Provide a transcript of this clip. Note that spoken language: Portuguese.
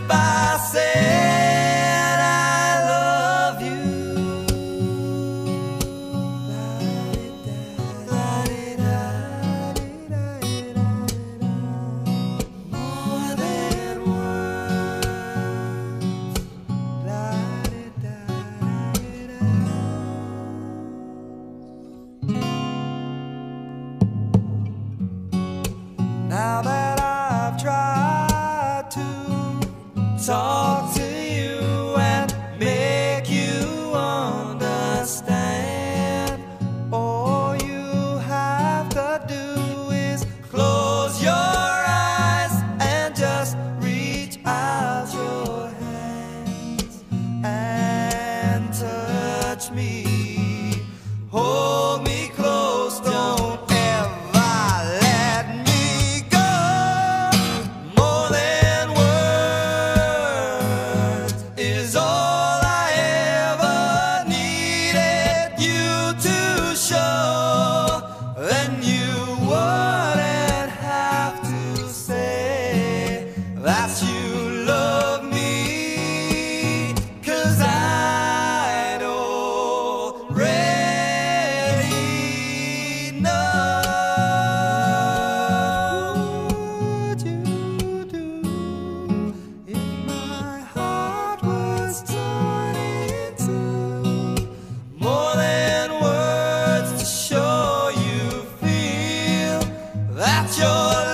me that your